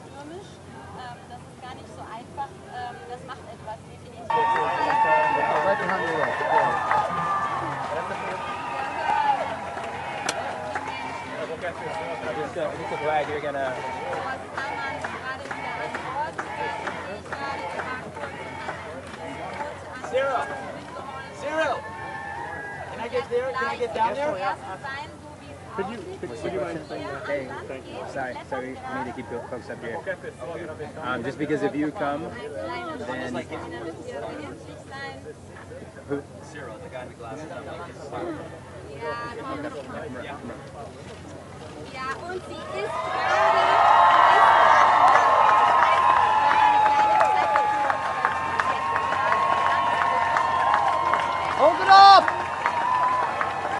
Stürmisch, ähm, das ist gar nicht so einfach, ähm, das macht etwas definitiv. Just, just a flag, you're gonna. Thomas Hamann gerade wieder an Bord, ich gerade gefragt wurde, hat Cyril! Cyril! Can I get there? Can I get down there? Could you, could, you mind? Hey, sorry, sorry, need to keep the folks up here. Um, just because if you come, then... Who? The guy in the glasses. Yeah. Um, yeah, und. Hold it up!